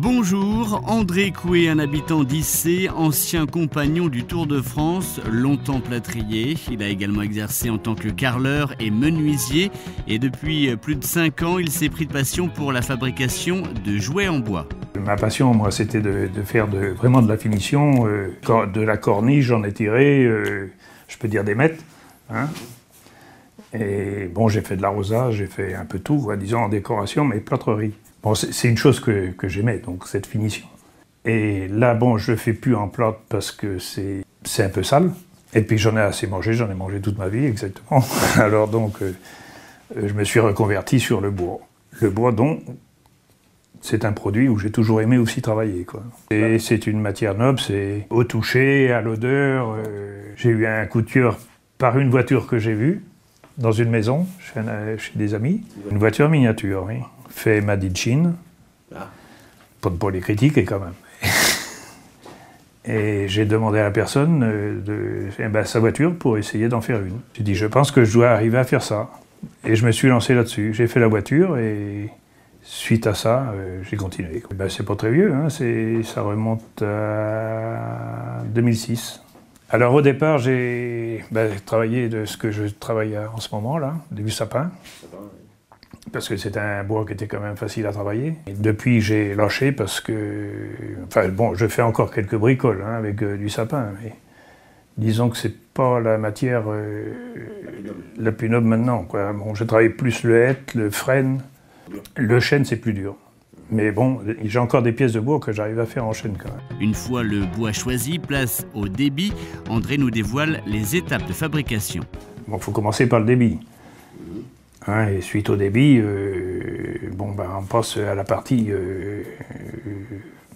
Alors, André Coué, un habitant d'Issé, ancien compagnon du Tour de France, longtemps plâtrier. Il a également exercé en tant que carreleur et menuisier. Et depuis plus de 5 ans, il s'est pris de passion pour la fabrication de jouets en bois. Ma passion, moi, c'était de, faire vraiment de la finition. Euh, de la corniche, j'en ai tiré, euh, je peux dire des mètres. Hein. Et bon, j'ai fait de l'arrosage, j'ai fait un peu tout, disons en décoration, mais plâtrerie. Bon, c'est une chose que, que j'aimais, donc cette finition. Et là, bon, je le fais plus en plâtre parce que c'est un peu sale. Et puis j'en ai assez mangé, j'en ai mangé toute ma vie, exactement. Alors donc, euh, je me suis reconverti sur le bois. Le bois, dont c'est un produit où j'ai toujours aimé aussi travailler. Quoi. Et c'est une matière noble, c'est au toucher, à l'odeur. Euh, j'ai eu un coup de cœur par une voiture que j'ai vue dans une maison chez, chez, des amis. Une voiture miniature, oui. Fait Made in Chine. Ah. Pas de les critiquer quand même. Et j'ai demandé à la personne euh, de, eh ben, sa voiture pour essayer d'en faire une. J'ai dit, je pense que je dois arriver à faire ça. Et je me suis lancé là-dessus. J'ai fait la voiture et suite à ça, euh, j'ai continué. Ben, c'est pas très vieux, hein, ça remonte à 2006. Alors au départ, j'ai ben, travaillé de ce que je travaille en ce moment, là, du sapin. Parce que c'était un bois qui était quand même facile à travailler. Et depuis, j'ai lâché parce que. Enfin, bon, je fais encore quelques bricoles hein, avec euh, du sapin, mais disons que c'est pas la matière euh, la plus noble maintenant. Bon, je travaille plus le hêtre, le frêne. Le chêne, c'est plus dur. Mais bon, j'ai encore des pièces de bois que j'arrive à faire en chêne quand même. Une fois le bois choisi, place au débit. André nous dévoile les étapes de fabrication. Bon, il faut commencer par le débit. Hein, et suite au débit, euh, bon, ben, on passe à la partie euh,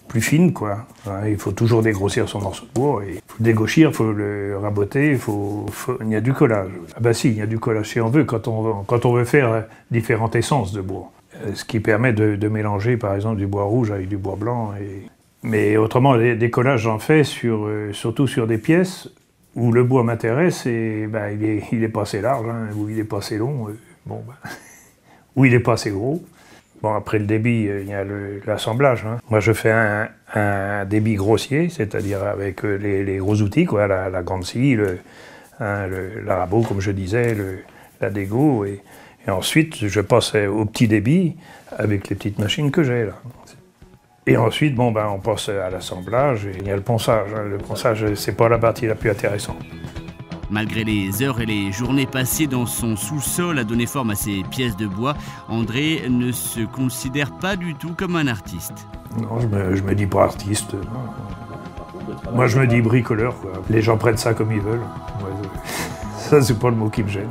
plus fine, quoi. Hein, il faut toujours dégrossir son morceau de bois. Il faut le dégauchir, il faut le raboter, il, faut, il y a du collage. Ah bah si, il y a du collage si on veut, quand on veut, quand on veut faire différentes essences de bois. Euh, ce qui permet de, mélanger, par exemple, du bois rouge avec du bois blanc. Et... Mais autrement, des, collages, j'en fais sur, euh, surtout sur des pièces où le bois m'intéresse et bah, il, est, il est pas assez large, hein, ou il est pas assez long, euh, bon, ou il est pas assez gros. Bon, après le débit, il y a l'assemblage. Hein. Moi, je fais un, débit grossier, c'est-à-dire avec les, gros outils, quoi, la, grande scie, le, hein, rabot, comme je disais, le, la dégo. Et, ensuite, je passe au petit débit avec les petites machines que j'ai là. Et ensuite, bon, ben, on passe à l'assemblage et il y a le ponçage. Hein. Le ponçage, c'est pas la partie la plus intéressante. Malgré les heures et les journées passées dans son sous-sol à donner forme à ses pièces de bois, André ne se considère pas du tout comme un artiste. Non, je me, me dis pas artiste. Moi, je me dis bricoleur. Les gens prennent ça comme ils veulent. ça, c'est pas le mot qui me gêne.